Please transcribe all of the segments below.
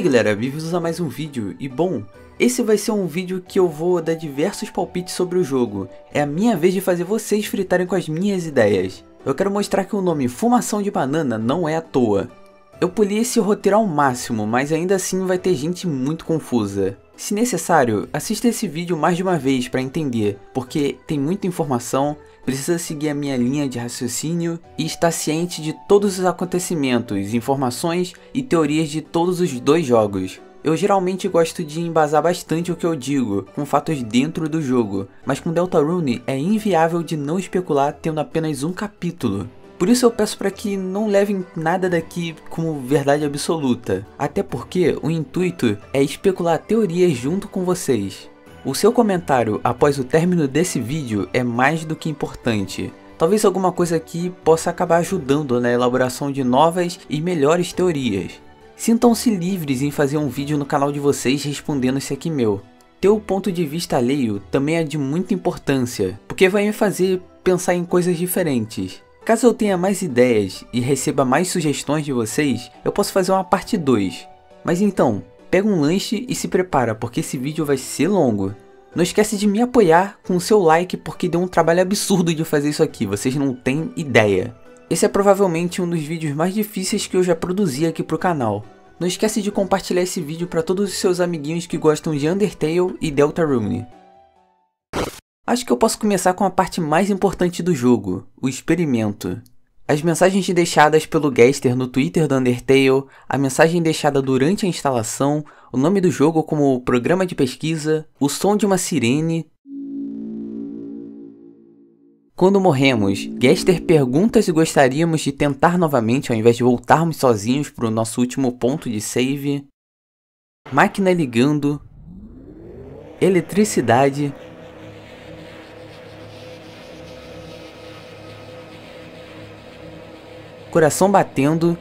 aí galera, bem-vindos a mais um vídeo, e bom, esse vai ser um vídeo que eu vou dar diversos palpites sobre o jogo. É a minha vez de fazer vocês fritarem com as minhas ideias. Eu quero mostrar que o nome Fumação de Banana não é à toa. Eu poli esse roteiro ao máximo, mas ainda assim vai ter gente muito confusa. Se necessário, assista esse vídeo mais de uma vez para entender, porque tem muita informação, precisa seguir a minha linha de raciocínio e estar ciente de todos os acontecimentos, informações e teorias de todos os dois jogos. Eu geralmente gosto de embasar bastante o que eu digo, com fatos dentro do jogo, mas com Deltarune é inviável de não especular tendo apenas um capítulo. Por isso eu peço para que não levem nada daqui como verdade absoluta, até porque o intuito é especular teorias junto com vocês. O seu comentário após o término desse vídeo é mais do que importante. Talvez alguma coisa aqui possa acabar ajudando na elaboração de novas e melhores teorias. Sintam-se livres em fazer um vídeo no canal de vocês respondendo esse aqui meu. Ter o ponto de vista alheio também é de muita importância, porque vai me fazer pensar em coisas diferentes. Caso eu tenha mais ideias e receba mais sugestões de vocês, eu posso fazer uma parte 2. Mas então, pega um lanche e se prepara, porque esse vídeo vai ser longo. Não esquece de me apoiar com o seu like, porque deu um trabalho absurdo de fazer isso aqui, vocês não têm ideia. Esse é provavelmente um dos vídeos mais difíceis que eu já produzi aqui pro canal. Não esquece de compartilhar esse vídeo para todos os seus amiguinhos que gostam de Undertale e Deltarune. Acho que eu posso começar com a parte mais importante do jogo, o experimento. As mensagens deixadas pelo Gaster no Twitter do Undertale, a mensagem deixada durante a instalação, o nome do jogo como programa de pesquisa, o som de uma sirene. Quando morremos, Gaster pergunta se gostaríamos de tentar novamente ao invés de voltarmos sozinhos para o nosso último ponto de save. Máquina ligando. Eletricidade. Coração batendo,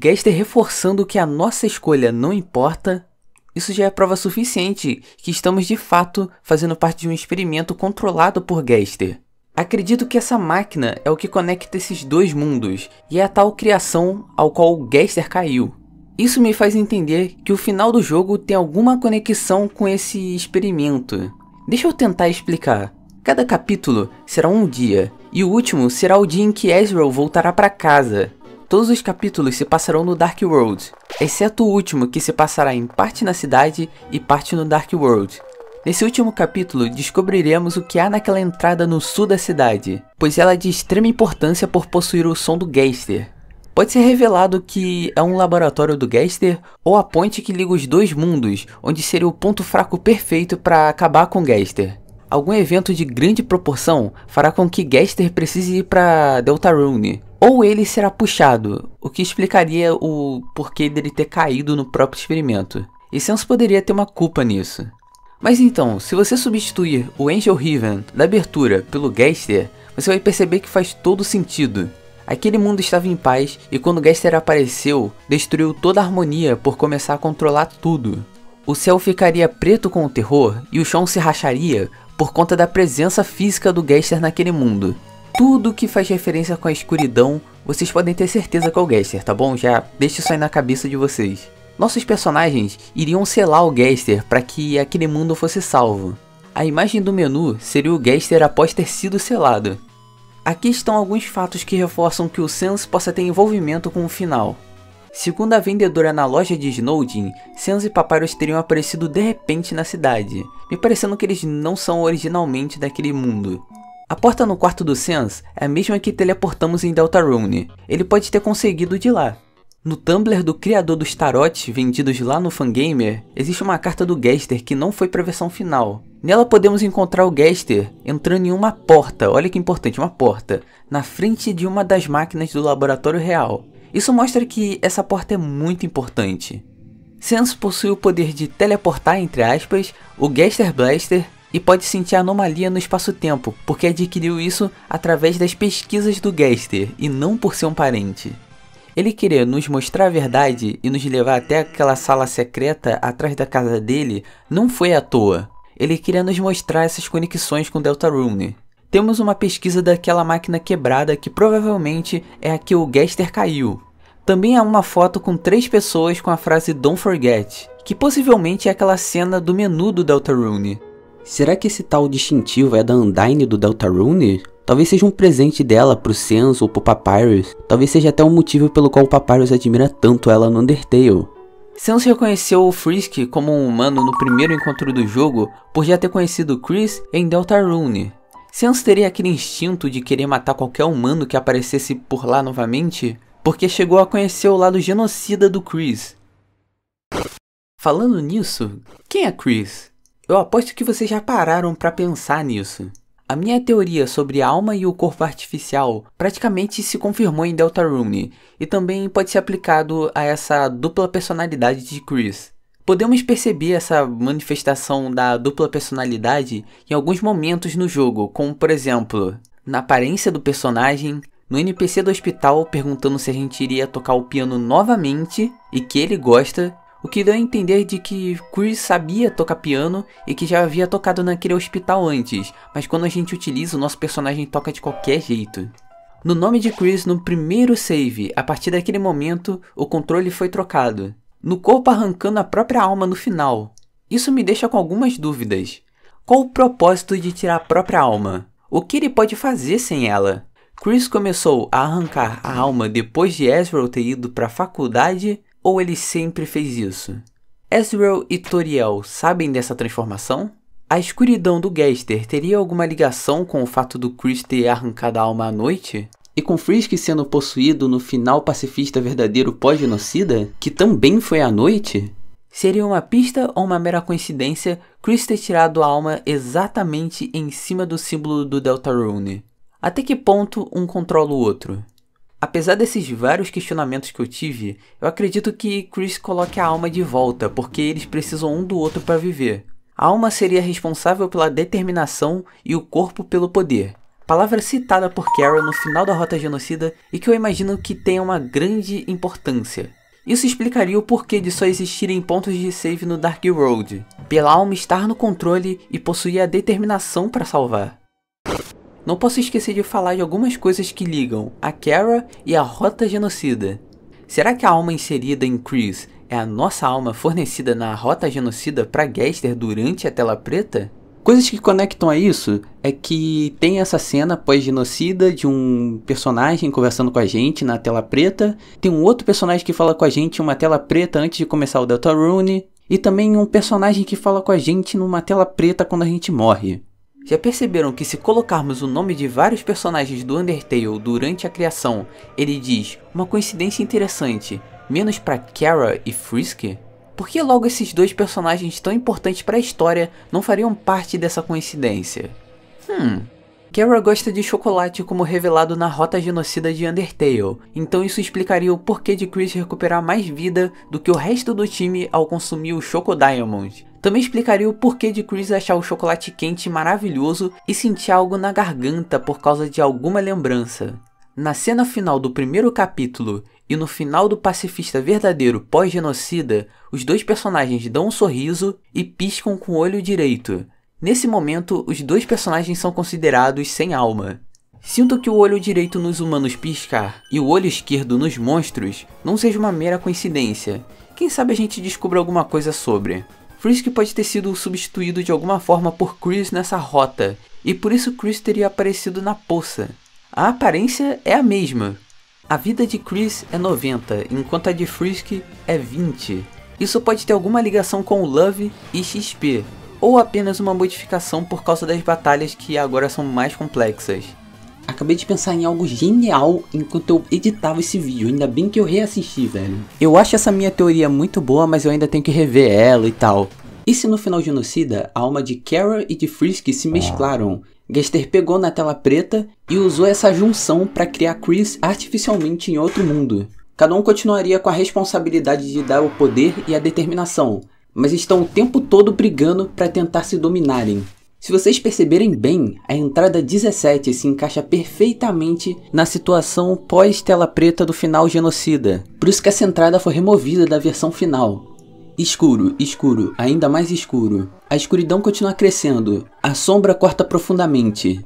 Gaster reforçando que a nossa escolha não importa, isso já é prova suficiente que estamos de fato fazendo parte de um experimento controlado por Gaster. Acredito que essa máquina é o que conecta esses dois mundos e é a tal criação ao qual o Gaster caiu. Isso me faz entender que o final do jogo tem alguma conexão com esse experimento. Deixa eu tentar explicar. Cada capítulo será um dia, e o último será o dia em que Ezreal voltará para casa. Todos os capítulos se passarão no Dark World, exceto o último que se passará em parte na cidade e parte no Dark World. Nesse último capítulo, descobriremos o que há naquela entrada no sul da cidade, pois ela é de extrema importância por possuir o som do Geister. Pode ser revelado que é um laboratório do Geister ou a ponte que liga os dois mundos, onde seria o ponto fraco perfeito para acabar com Geister algum evento de grande proporção fará com que Gaster precise ir para Deltarune. Ou ele será puxado, o que explicaria o porquê dele ter caído no próprio experimento. E Sans poderia ter uma culpa nisso. Mas então, se você substituir o Angel Riven da abertura pelo Gaster, você vai perceber que faz todo sentido. Aquele mundo estava em paz e quando Gaster apareceu, destruiu toda a harmonia por começar a controlar tudo. O céu ficaria preto com o terror e o chão se racharia por conta da presença física do Gaster naquele mundo. Tudo que faz referência com a escuridão, vocês podem ter certeza que é o Gaster, tá bom? Já deixe isso aí na cabeça de vocês. Nossos personagens iriam selar o Gaster para que aquele mundo fosse salvo. A imagem do menu seria o Gaster após ter sido selado. Aqui estão alguns fatos que reforçam que o Sans possa ter envolvimento com o final. Segundo a vendedora na loja de Snowdin, Sans e Papyrus teriam aparecido de repente na cidade, me parecendo que eles não são originalmente daquele mundo. A porta no quarto do Sans é a mesma que teleportamos em Deltarune, ele pode ter conseguido de lá. No Tumblr do criador dos tarotes vendidos lá no Fangamer, existe uma carta do Gaster que não foi para a versão final. Nela podemos encontrar o Gaster entrando em uma porta, olha que importante, uma porta, na frente de uma das máquinas do laboratório real. Isso mostra que essa porta é muito importante. Sans possui o poder de teleportar entre aspas, o Gaster Blaster e pode sentir anomalia no espaço-tempo, porque adquiriu isso através das pesquisas do Gaster e não por ser um parente. Ele querer nos mostrar a verdade e nos levar até aquela sala secreta atrás da casa dele não foi à toa. Ele queria nos mostrar essas conexões com Deltarune. Temos uma pesquisa daquela máquina quebrada que provavelmente é a que o Gaster caiu. Também há uma foto com três pessoas com a frase Don't Forget, que possivelmente é aquela cena do menu do Deltarune. Será que esse tal distintivo é da Undyne do Deltarune? Talvez seja um presente dela pro Senso ou pro Papyrus. Talvez seja até um motivo pelo qual o Papyrus admira tanto ela no Undertale. Sans reconheceu o Frisk como um humano no primeiro encontro do jogo por já ter conhecido Chris em Deltarune. Sans teria aquele instinto de querer matar qualquer humano que aparecesse por lá novamente, porque chegou a conhecer o lado genocida do Chris. Falando nisso, quem é Chris? Eu aposto que vocês já pararam para pensar nisso. A minha teoria sobre a alma e o corpo artificial praticamente se confirmou em Deltarune e também pode ser aplicado a essa dupla personalidade de Chris. Podemos perceber essa manifestação da dupla personalidade em alguns momentos no jogo, como por exemplo, na aparência do personagem, no NPC do hospital perguntando se a gente iria tocar o piano novamente e que ele gosta, o que deu a entender de que Chris sabia tocar piano e que já havia tocado naquele hospital antes, mas quando a gente utiliza, o nosso personagem toca de qualquer jeito. No nome de Chris, no primeiro save, a partir daquele momento, o controle foi trocado. No corpo arrancando a própria alma no final. Isso me deixa com algumas dúvidas. Qual o propósito de tirar a própria alma? O que ele pode fazer sem ela? Chris começou a arrancar a alma depois de Ezreal ter ido para a faculdade ou ele sempre fez isso? Ezreal e Toriel sabem dessa transformação? A escuridão do Gaster teria alguma ligação com o fato do Chris ter arrancado a alma à noite? E com Frisk sendo possuído no final pacifista verdadeiro pós-genocida, que também foi à noite? Seria uma pista ou uma mera coincidência Chris ter tirado a alma exatamente em cima do símbolo do Deltarune? Até que ponto um controla o outro? Apesar desses vários questionamentos que eu tive, eu acredito que Chris coloque a alma de volta, porque eles precisam um do outro para viver. A alma seria responsável pela determinação e o corpo pelo poder. Palavra citada por Carol no final da Rota Genocida e que eu imagino que tenha uma grande importância. Isso explicaria o porquê de só existirem pontos de save no Dark Road, pela alma estar no controle e possuir a determinação para salvar. Não posso esquecer de falar de algumas coisas que ligam a Kara e a Rota Genocida. Será que a alma inserida em Chris é a nossa alma fornecida na Rota Genocida para Gester durante a tela preta? Coisas que conectam a isso é que tem essa cena pós-genocida de um personagem conversando com a gente na tela preta, tem um outro personagem que fala com a gente em uma tela preta antes de começar o Deltarune, e também um personagem que fala com a gente numa tela preta quando a gente morre. Já perceberam que se colocarmos o nome de vários personagens do Undertale durante a criação, ele diz uma coincidência interessante, menos para Kara e Frisk? Por que logo esses dois personagens tão importantes para a história não fariam parte dessa coincidência? Hum, Kara gosta de chocolate como revelado na rota genocida de Undertale, então isso explicaria o porquê de Chris recuperar mais vida do que o resto do time ao consumir o Choco Diamond. Também explicaria o porquê de Chris achar o chocolate quente maravilhoso e sentir algo na garganta por causa de alguma lembrança. Na cena final do primeiro capítulo e no final do pacifista verdadeiro pós-genocida, os dois personagens dão um sorriso e piscam com o olho direito. Nesse momento, os dois personagens são considerados sem alma. Sinto que o olho direito nos humanos piscar e o olho esquerdo nos monstros não seja uma mera coincidência. Quem sabe a gente descubra alguma coisa sobre. Frisk pode ter sido substituído de alguma forma por Chris nessa rota, e por isso Chris teria aparecido na poça. A aparência é a mesma. A vida de Chris é 90, enquanto a de Frisk é 20. Isso pode ter alguma ligação com Love e XP, ou apenas uma modificação por causa das batalhas que agora são mais complexas. Acabei de pensar em algo genial enquanto eu editava esse vídeo, ainda bem que eu reassisti, velho. Eu acho essa minha teoria muito boa, mas eu ainda tenho que rever ela e tal. E se no final de Genocida, a alma de Kara e de Frisk se mesclaram? Gester pegou na tela preta e usou essa junção para criar Chris artificialmente em outro mundo. Cada um continuaria com a responsabilidade de dar o poder e a determinação, mas estão o tempo todo brigando para tentar se dominarem. Se vocês perceberem bem, a entrada 17 se encaixa perfeitamente na situação pós-tela preta do final genocida. Por isso que essa entrada foi removida da versão final. Escuro, escuro, ainda mais escuro. A escuridão continua crescendo. A sombra corta profundamente.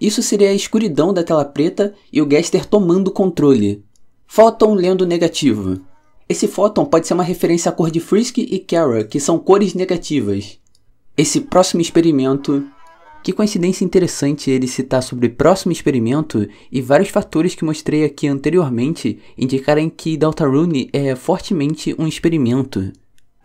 Isso seria a escuridão da tela preta e o Gaster tomando o controle. Photon lendo negativo. Esse Photon pode ser uma referência à cor de Frisk e Kara, que são cores negativas. Esse próximo experimento. Que coincidência interessante ele citar sobre próximo experimento e vários fatores que mostrei aqui anteriormente indicarem que Deltarune é fortemente um experimento.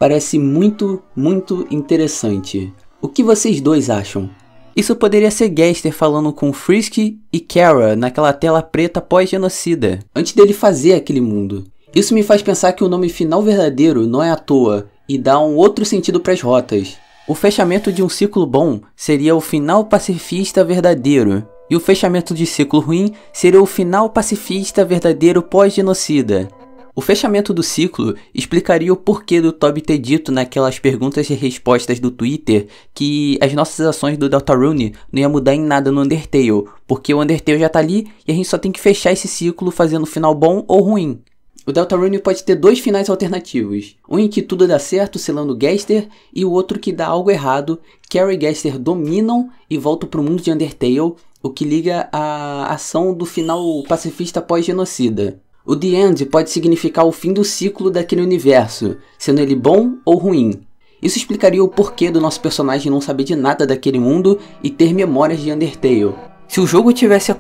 Parece muito, muito interessante. O que vocês dois acham? Isso poderia ser Gaster falando com Frisk e Kara naquela tela preta pós-genocida, antes dele fazer aquele mundo. Isso me faz pensar que o nome final verdadeiro não é à toa e dá um outro sentido para as rotas. O fechamento de um ciclo bom seria o final pacifista verdadeiro, e o fechamento de ciclo ruim seria o final pacifista verdadeiro pós-genocida. O fechamento do ciclo explicaria o porquê do Toby ter dito naquelas perguntas e respostas do Twitter que as nossas ações do Deltarune não ia mudar em nada no Undertale, porque o Undertale já tá ali e a gente só tem que fechar esse ciclo fazendo um final bom ou ruim. O Deltarune pode ter dois finais alternativos, um em que tudo dá certo selando Gaster e o outro que dá algo errado, Carrie e Gaster dominam e voltam para o mundo de Undertale, o que liga a ação do final pacifista pós-genocida. O The End pode significar o fim do ciclo daquele universo, sendo ele bom ou ruim. Isso explicaria o porquê do nosso personagem não saber de nada daquele mundo e ter memórias de Undertale. Se o jogo tivesse